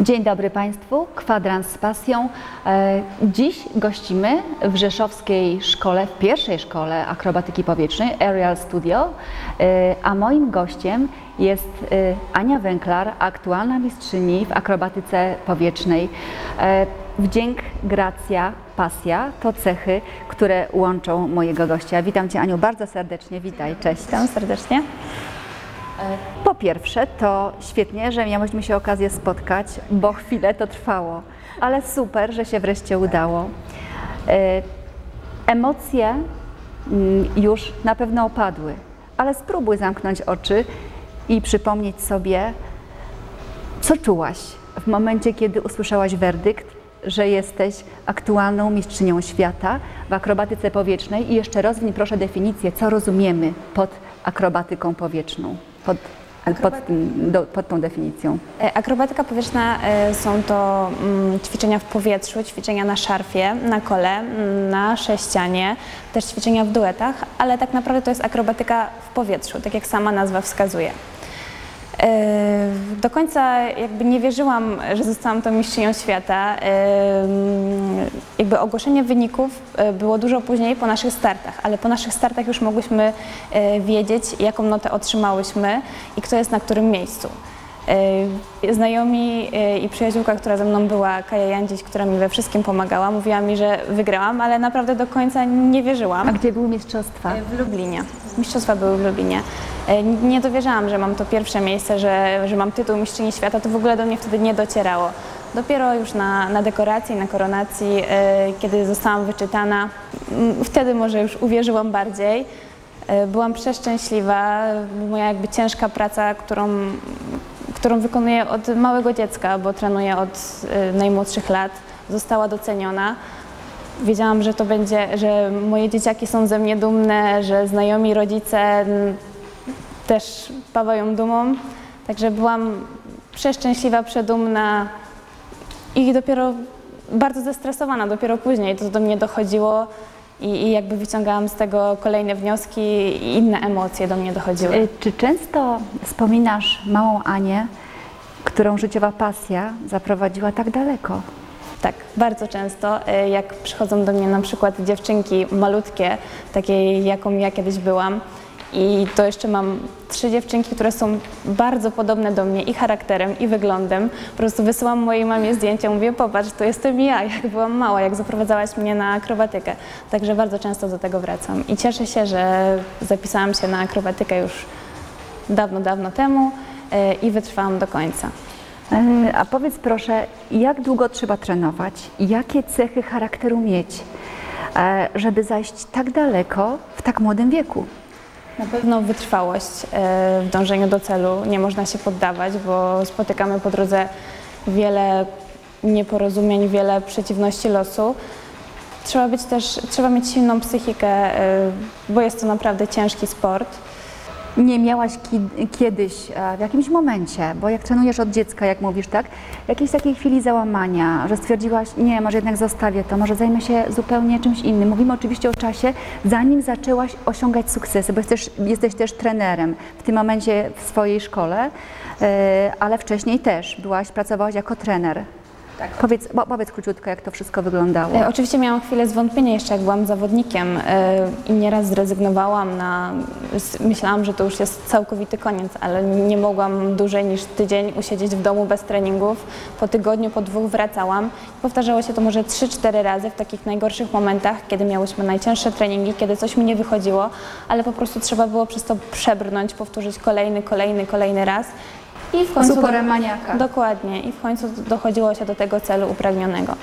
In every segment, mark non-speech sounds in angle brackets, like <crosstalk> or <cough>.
Dzień dobry Państwu, kwadrans z pasją. E, Dziś gościmy w Rzeszowskiej Szkole, w pierwszej szkole akrobatyki powietrznej, Aerial Studio, E, a moim gościem jest e, Ania Węklar, aktualna mistrzyni w akrobatyce powietrznej. Wdzięk, gracja, pasja to cechy, które łączą mojego gościa. Witam Cię Aniu bardzo serdecznie, witaj, cześć. Witam serdecznie. Po pierwsze, to świetnie, że miałyśmy się okazję spotkać, bo chwilę to trwało, ale super, że się wreszcie udało. E, Emocje mm, już na pewno opadły, ale spróbuj zamknąć oczy i przypomnieć sobie, co czułaś w momencie, kiedy usłyszałaś werdykt, że jesteś aktualną mistrzynią świata w akrobatyce powietrznej. I jeszcze rozwiń proszę definicję, co rozumiemy pod akrobatyką powietrzną, pod, pod, do, pod tą definicją. E, Akrobatyka powietrzna e, są to mm, ćwiczenia w powietrzu, ćwiczenia na szarfie, na kole, mm, na sześcianie, też ćwiczenia w duetach, ale tak naprawdę to jest akrobatyka w powietrzu, tak jak sama nazwa wskazuje. E, Do końca jakby nie wierzyłam, że zostałam tą mistrzynią świata. E, Jakby ogłoszenie wyników e, było dużo później po naszych startach, ale po naszych startach już mogłyśmy wiedzieć, jaką notę otrzymałyśmy i kto jest na którym miejscu. E, Znajomi e, i przyjaciółka, która ze mną była, Kaja Jandzić, która mi we wszystkim pomagała, mówiła mi, że wygrałam, ale naprawdę do końca nie wierzyłam. A gdzie były mistrzostwa? W Lublinie. Mistrzostwa były w Lublinie. E, Nie dowierzałam, że mam to pierwsze miejsce, że, że mam tytuł mistrzyni świata. To w ogóle do mnie wtedy nie docierało. Dopiero już na, na dekoracji, na koronacji, e, kiedy zostałam wyczytana, wtedy może już uwierzyłam bardziej. E, Byłam przeszczęśliwa. Moja jakby ciężka praca, którą, którą wykonuję od małego dziecka, bo trenuję od e, najmłodszych lat, została doceniona. Wiedziałam, że to będzie, że moje dzieciaki są ze mnie dumne, że znajomi rodzice też pawają dumą. Także byłam przeszczęśliwa, przedumna i dopiero bardzo zestresowana. Dopiero później to do mnie dochodziło i, i jakby wyciągałam z tego kolejne wnioski i inne emocje do mnie dochodziły. E, Czy często wspominasz małą Anię, którą życiowa pasja zaprowadziła tak daleko? Tak, bardzo często, e, jak przychodzą do mnie na przykład dziewczynki malutkie, takie jaką ja kiedyś byłam, i to jeszcze mam trzy dziewczynki, które są bardzo podobne do mnie i charakterem, i wyglądem. Po prostu wysyłam mojej mamie zdjęcia, mówię, popatrz, to jestem ja, jak byłam mała, jak zaprowadzałaś mnie na akrobatykę. Także bardzo często do tego wracam. I cieszę się, że zapisałam się na akrobatykę już dawno, dawno temu e, i wytrwałam do końca. E, A powiedz proszę, jak długo trzeba trenować? Jakie cechy charakteru mieć, e, żeby zajść tak daleko w tak młodym wieku? Na pewno wytrwałość e, w dążeniu do celu. Nie można się poddawać, bo spotykamy po drodze wiele nieporozumień, wiele przeciwności losu. Trzeba być też, trzeba mieć silną psychikę, e, bo jest to naprawdę ciężki sport. Nie miałaś ki- kiedyś, e, w jakimś momencie, bo jak trenujesz od dziecka, jak mówisz, tak, jakiejś takiej chwili załamania, że stwierdziłaś, nie, może jednak zostawię to, może zajmę się zupełnie czymś innym. Mówimy oczywiście o czasie, zanim zaczęłaś osiągać sukcesy, bo jesteś, jesteś też trenerem w tym momencie w swojej szkole, e, ale wcześniej też byłaś, pracowałaś jako trener. Tak. Powiedz, po- powiedz króciutko, jak to wszystko wyglądało. E, Oczywiście miałam chwilę zwątpienia jeszcze, jak byłam zawodnikiem e, i nieraz zrezygnowałam na... Myślałam, że to już jest całkowity koniec, ale nie mogłam dłużej niż tydzień usiedzieć w domu bez treningów. Po tygodniu, po dwóch wracałam. Powtarzało się to może 3-4 razy w takich najgorszych momentach, kiedy miałyśmy najcięższe treningi, kiedy coś mi nie wychodziło, ale po prostu trzeba było przez to przebrnąć, powtórzyć kolejny, kolejny, kolejny raz. I w końcu... uporem maniaka. Dokładnie. I w końcu dochodziło się do tego celu upragnionego.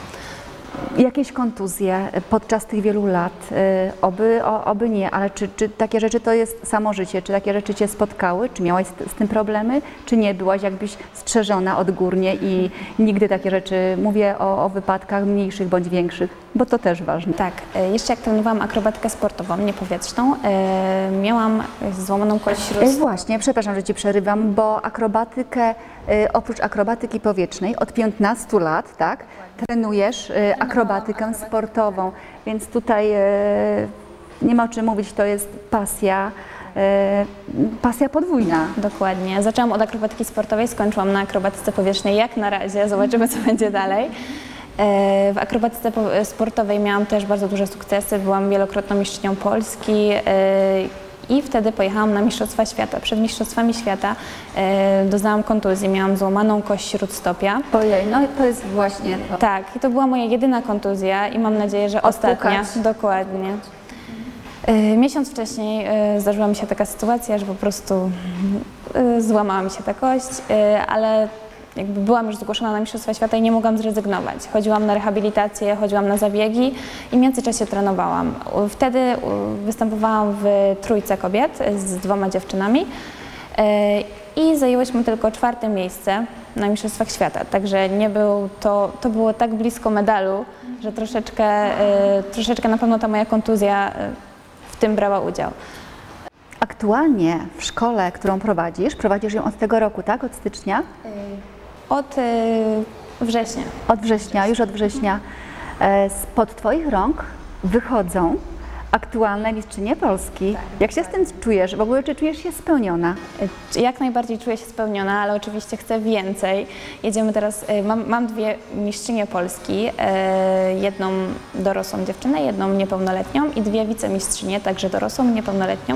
Jakieś kontuzje podczas tych wielu lat, y, oby, o, oby nie, ale czy, czy takie rzeczy to jest samo życie? Czy takie rzeczy Cię spotkały? Czy miałaś z, z tym problemy? Czy nie byłaś jakbyś strzeżona odgórnie i nigdy takie rzeczy, mówię o, o wypadkach mniejszych bądź większych, bo to też ważne. Tak, e, jeszcze jak trenowałam akrobatykę sportową, nie powietrzną, e, miałam złamaną kość E, śród... Właśnie, przepraszam, że Ci przerywam, bo akrobatykę, e, oprócz akrobatyki powietrznej, od 15 lat, tak, trenujesz e, akrobatykę sportową, więc tutaj e, nie ma o czym mówić, to jest pasja, e, pasja podwójna. Dokładnie. Zaczęłam od akrobatyki sportowej, skończyłam na akrobatyce powietrznej. Jak na razie, zobaczymy co będzie dalej. E, W akrobatyce po- sportowej miałam też bardzo duże sukcesy. Byłam wielokrotną mistrzynią Polski i wtedy pojechałam na Mistrzostwa Świata. Przed Mistrzostwami Świata e, doznałam kontuzji, miałam złamaną kość śródstopia. Ojej, no to jest właśnie to. Tak, i to była moja jedyna kontuzja i mam nadzieję, że ostatnia. Odpukać. Dokładnie. E, Miesiąc wcześniej e, zdarzyła mi się taka sytuacja, że po prostu e, złamała mi się ta kość, ale jakby byłam już zgłoszona na Mistrzostwa Świata i nie mogłam zrezygnować. Chodziłam na rehabilitację, chodziłam na zabiegi i w międzyczasie trenowałam. Wtedy występowałam w trójce kobiet z dwoma dziewczynami e, i zajęłyśmy tylko czwarte miejsce na Mistrzostwach Świata. Także nie był to, to było tak blisko medalu, że troszeczkę, e, troszeczkę na pewno ta moja kontuzja e, w tym brała udział. Aktualnie w szkole, którą prowadzisz, prowadzisz ją od tego roku, tak? Od stycznia? Od e, września. Od września, już od września. E, Spod Twoich rąk wychodzą aktualne mistrzynie Polski. Jak się z tym czujesz? W ogóle czy czujesz się spełniona? E, Jak najbardziej czuję się spełniona, ale oczywiście chcę więcej. Jedziemy teraz, e, mam, mam dwie mistrzynie Polski, e, jedną dorosłą dziewczynę, jedną niepełnoletnią i dwie wicemistrzynie, także dorosłą i niepełnoletnią,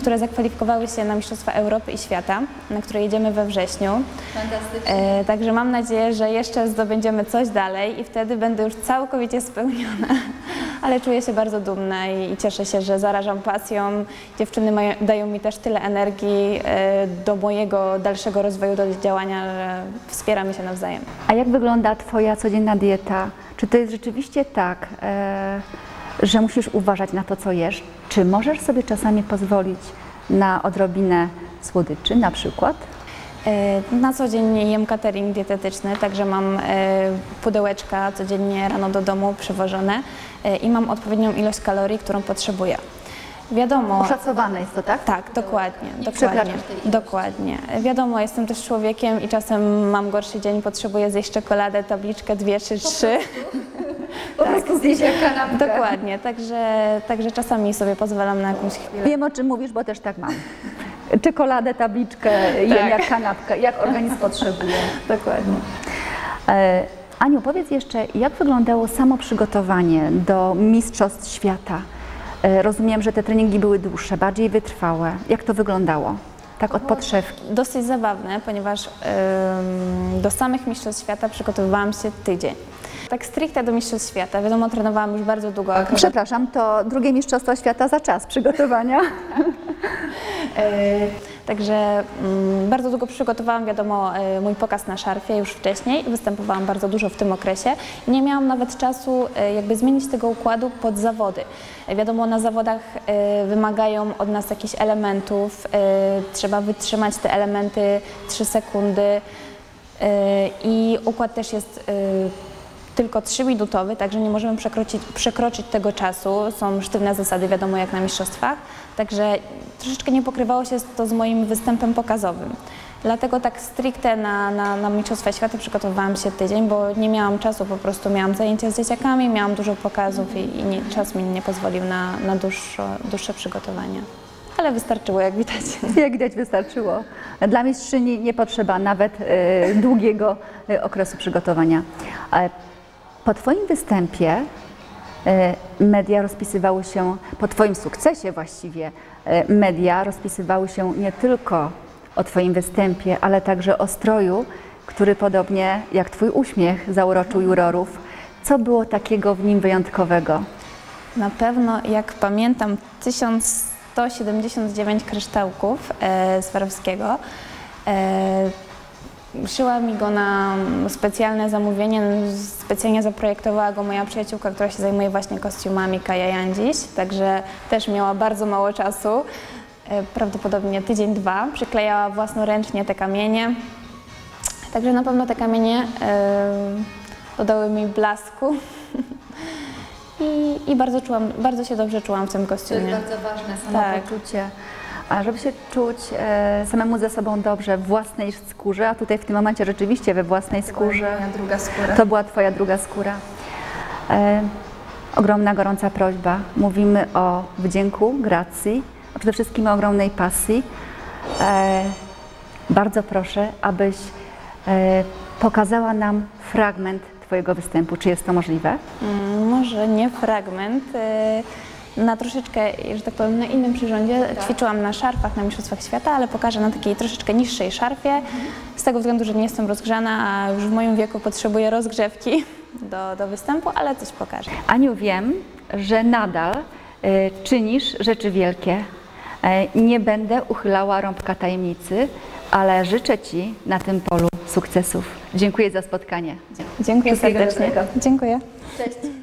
które zakwalifikowały się na Mistrzostwa Europy i Świata, na które jedziemy we wrześniu. E, Także mam nadzieję, że jeszcze zdobędziemy coś dalej i wtedy będę już całkowicie spełniona. Ale czuję się bardzo dumna i, i cieszę się, że zarażam pasją. Dziewczyny mają, dają mi też tyle energii e, do mojego dalszego rozwoju, do działania, że wspieramy się nawzajem. A jak wygląda Twoja codzienna dieta? Czy to jest rzeczywiście tak, e, że musisz uważać na to, co jesz? Czy możesz sobie czasami pozwolić na odrobinę słodyczy na przykład? E, Na co dzień jem catering dietetyczny, także mam e, pudełeczka codziennie rano do domu przywożone e, i mam odpowiednią ilość kalorii, którą potrzebuję. Wiadomo, Oszacowane jest to, tak? Tak, dokładnie, dokładnie, tej ilości. dokładnie. Wiadomo, jestem też człowiekiem i czasem mam gorszy dzień, potrzebuję zjeść czekoladę, tabliczkę, dwie czy trzy. <laughs> Prostu zjeść jak kanapkę. Dokładnie, także, także czasami sobie pozwalam na jakąś chwilę. Wiem o czym mówisz, bo też tak mam. Czekoladę, tabliczkę, jem Tak. jak kanapkę, jak organizm potrzebuje. <laughs> Dokładnie. E, Aniu, powiedz jeszcze, jak wyglądało samo przygotowanie do Mistrzostw Świata? E, Rozumiem, że te treningi były dłuższe, bardziej wytrwałe. Jak to wyglądało? Tak od podszewki. Dosyć zabawne, ponieważ ym, do samych Mistrzostw Świata przygotowywałam się tydzień. Tak stricte do Mistrzostw Świata, wiadomo, trenowałam już bardzo długo. Przepraszam, to drugie Mistrzostwa Świata za czas przygotowania. <laughs> E, Także mm, bardzo długo przygotowałam, wiadomo, e, mój pokaz na szarfie już wcześniej. Występowałam bardzo dużo w tym okresie nie miałam nawet czasu e, jakby zmienić tego układu pod zawody. Wiadomo, na zawodach wymagają od nas jakichś elementów, trzeba wytrzymać te elementy 3 sekundy i układ też jest tylko 3-minutowy, także nie możemy przekroczyć, przekroczyć tego czasu. Są sztywne zasady, wiadomo, jak na mistrzostwach. Także troszeczkę nie pokrywało się to z moim występem pokazowym. Dlatego tak stricte na, na, na Mistrzostwa Świata przygotowywałam się tydzień, bo nie miałam czasu, po prostu miałam zajęcia z dzieciakami, miałam dużo pokazów i, i nie, czas mi nie pozwolił na, na dłuższe, dłuższe przygotowania. Ale wystarczyło, jak widać. <laughs> Jak widać wystarczyło. Dla mistrzyni nie potrzeba nawet e, długiego e, okresu przygotowania. Po Twoim występie e, media rozpisywały się, po Twoim sukcesie właściwie, e, media rozpisywały się nie tylko o Twoim występie, ale także o stroju, który podobnie jak Twój uśmiech zauroczył jurorów. Co było takiego w nim wyjątkowego? Na pewno, jak pamiętam, 1179 kryształków e, Swarowskiego. E, Szyła mi go na specjalne zamówienie, specjalnie zaprojektowała go moja przyjaciółka, która się zajmuje właśnie kostiumami Kaja Jandziś, także też miała bardzo mało czasu, e, prawdopodobnie tydzień, dwa. Przyklejała własnoręcznie te kamienie, także na pewno te kamienie e, dodały mi blasku. <laughs> I, I bardzo czułam, bardzo się dobrze czułam w tym kostiumie. ważne, samopoczucie. A żeby się czuć e, samemu ze sobą dobrze w własnej skórze, a tutaj w tym momencie rzeczywiście we własnej skórze, druga skóra. to była Twoja druga skóra. E, ogromna, gorąca prośba. Mówimy o wdzięku, gracji, a przede wszystkim ogromnej pasji. E, bardzo proszę, abyś e, pokazała nam fragment Twojego występu. Czy jest to możliwe? Mm, Może nie fragment. y, Na troszeczkę, że tak powiem, na innym przyrządzie. Ćwiczyłam na szarfach na Mistrzostwach Świata, ale pokażę na takiej troszeczkę niższej szarfie. Z tego względu, że nie jestem rozgrzana, a już w moim wieku potrzebuję rozgrzewki <laughs> do, do występu, ale coś pokażę. Aniu, wiem, że nadal e, czynisz rzeczy wielkie. E, nie będę uchylała rąbka tajemnicy, ale życzę Ci na tym polu sukcesów. Dziękuję za spotkanie. Dziękuję Wszystkiego serdecznie. dobrego. Dziękuję. Cześć.